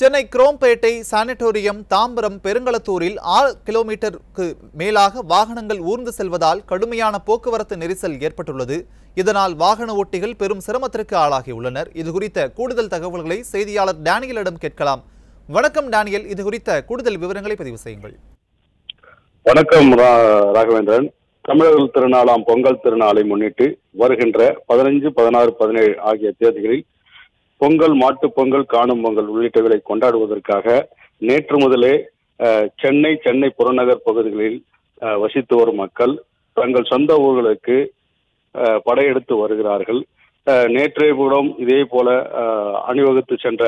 Chennai Chromepet Sanatorium Tambaram பெருங்களத்தூரில் ஆறு கிலோமீட்டருக்கு மேலாக வாகனங்கள் ஊர்ந்து செல்வதால் கடுமையான போக்குவரத்து நெரிசல் ஏற்பட்டுள்ளது. இதனால் வாகன ஓட்டிகள் பெரும் சிரமத்திற்கு ஆளாகியுள்ளனர். இது குறித்த கூடுதல் தகவல்களை செய்தியாளர் டேனியலிடம் கேட்கலாம். வணக்கம் டேனியல். இது குறித்த கூடுதல் விவரங்களை பதிவு செய்யுங்கள். வணக்கம் ராகவேந்திரன். தமிழக திருநாளாம் பொங்கல் திருநாளை முன்னிட்டு வருகின்ற பதினஞ்சு பதினாறு பதினேழு ஆகிய தேதிகளில் பொங்கல் மாட்டுப் பொங்கல் காணும் பொங்கல் உள்ளிட்டவைகளை கொண்டாடுவதற்காக நேற்று முதலே சென்னை சென்னை புறநகர் பகுதிகளில் வசித்து வரும் மக்கள் தங்கள் சொந்த ஊர்களுக்கு படையெடுத்து வருகிறார்கள். நேற்றைய கூடம் இதே போல அணிவகுத்து சென்ற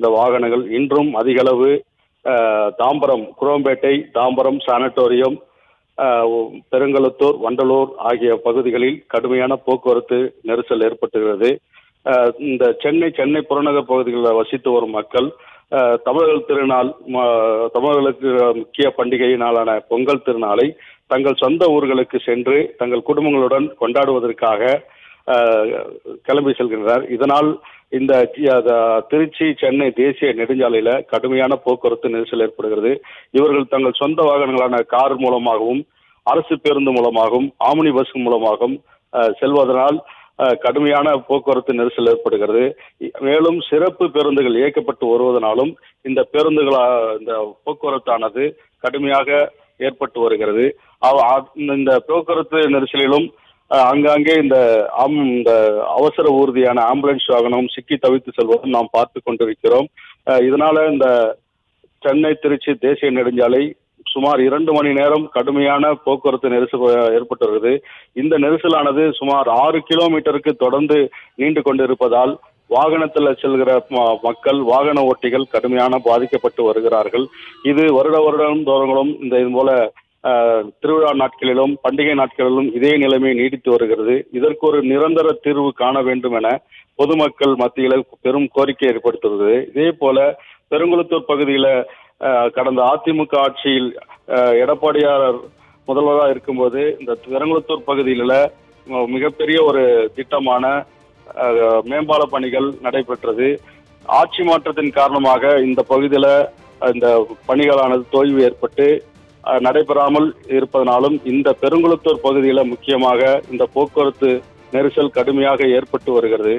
இந்த வாகனங்கள் இன்றும் அதிகளவு தாம்பரம் குரோம்பேட்டை தாம்பரம் சானட்டோரியம் பெருங்கலத்தூர் பெருங்களத்தூர் வண்டலூர் ஆகிய பகுதிகளில் கடுமையான போக்குவரத்து நெரிசல் ஏற்பட்டுகிறது. இந்த சென்னை சென்னை புறநகர் பகுதிகளில் வசித்து வரும் மக்கள் தமிழர்கள் திருநாள் தமிழர்களுக்கு முக்கிய பண்டிகை நாளான பொங்கல் திருநாளை தங்கள் சொந்த ஊர்களுக்கு சென்று தங்கள் குடும்பங்களுடன் கொண்டாடுவதற்காக கிளம்பி செல்கின்றனர். இதனால் இந்த திருச்சி சென்னை தேசிய நெடுஞ்சாலையில கடுமையான போக்குவரத்து நெரிசல் ஏற்படுகிறது. இவர்கள் தங்கள் சொந்த வாகனங்களான கார் மூலமாகவும் அரசு பேருந்து மூலமாகவும் ஆம்னி பஸ் மூலமாகவும் செல்வதனால் கடுமையான போக்குவரத்து நெரிசல் ஏற்படுகிறது. மேலும் சிறப்பு பேருந்துகள் இயக்கப்பட்டு வருவதனாலும் இந்த பேருந்துகளா இந்த போக்குவரத்தானது கடுமையாக ஏற்பட்டு வருகிறது. இந்த போக்குவரத்து நெரிசலிலும் அங்காங்கே ஆங்காங்கே இந்த ஆம் இந்த அவசர ஊர்தியான ஆம்புலன்ஸ் வாகனம் சிக்கி தவித்து செல்வதும் நாம் பார்த்து கொண்டிருக்கிறோம். இதனால இந்த சென்னை திருச்சி தேசிய நெடுஞ்சாலை சுமார் இரண்டு மணி நேரம் கடுமையான போக்குவரத்து நெரிசல் ஏற்பட்டுள்ளது இந்த நெரிசலானது சுமார் ஆறு கிலோமீட்டருக்கு தொடர்ந்து நீண்டு கொண்டிருப்பதால் வாகனத்தில் செல்கிற ம- மக்கள் வாகன ஓட்டிகள் கடுமையான பாதிக்கப்பட்டு வருகிறார்கள். இது வருட வருடம் தோறும் இந்த இது போல திருவிழா நாட்களிலும் பண்டிகை நாட்களிலும் இதே நிலைமை நீடித்து வருகிறது. இதற்கு ஒரு நிரந்தர தீர்வு காண வேண்டும் என பொதுமக்கள் மத்தியில் பெரும் கோரிக்கை ஏற்படுத்துகிறது. இதே போல பெருங்குளத்தூர் பகுதியில் கடந்த அதிமுக ஆட்சியில் எடப்பாடியார் முதல்வராக இருக்கும்போது இந்த பெருங்குளத்தூர் பகுதியில் மிகப்பெரிய ஒரு திட்டமான மேம்பால பணிகள் நடைபெற்றது. ஆட்சி மாற்றத்தின் காரணமாக இந்த பகுதியில் இந்த பணிகளானது தோய்வு ஏற்பட்டு நடைபெறாமல் இருப்பதனாலும் இந்த பெருங்குளத்தூர் பகுதியில் முக்கியமாக இந்த போக்குவரத்து நெரிசல் கடுமையாக ஏற்பட்டு வருகிறது.